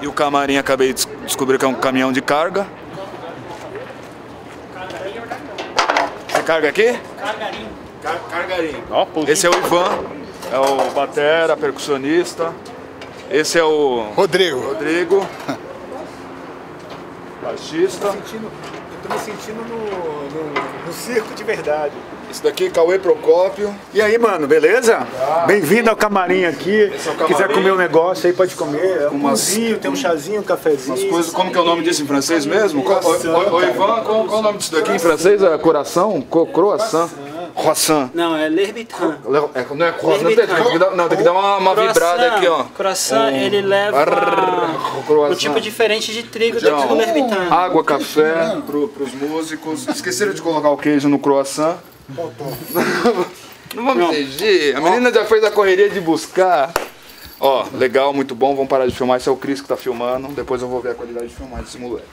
E o camarim acabei de descobrir que é um caminhão de carga. Você carga aqui? Cargarim. Car cargarim. Esse é o Ivan, é o batera, percussionista. Esse é o Rodrigo. Rodrigo, baixista. Eu tô me sentindo no, no, no circo de verdade. Esse daqui, Cauê Procópio. E aí, mano, beleza? Bem-vindo ao camarim aqui. É camarim. Quiser comer um negócio aí, pode comer. É um Umas- pãozinho, tem um chazinho, um cafezinho. As coisas, como que é o nome disso em francês mesmo? Qual, o, o, o Ivan, qual, qual o nome disso daqui em francês? É coração? Co, croissant? Croissant. Não, é l'herbitin. É, não é croissant, não tem, que dar, uma, uma vibrada aqui, ó. Croissant, ele leva. Um tipo diferente de trigo Então, dentro do l'herbitin. água, café pro, pros músicos. Esqueceram de colocar o queijo no croissant. Não vamos exigir. A menina já fez a correria de buscar. Ó, legal, muito bom. Vamos parar de filmar. Esse é o Cris que tá filmando. Depois eu vou ver a qualidade de filmar desse moleque.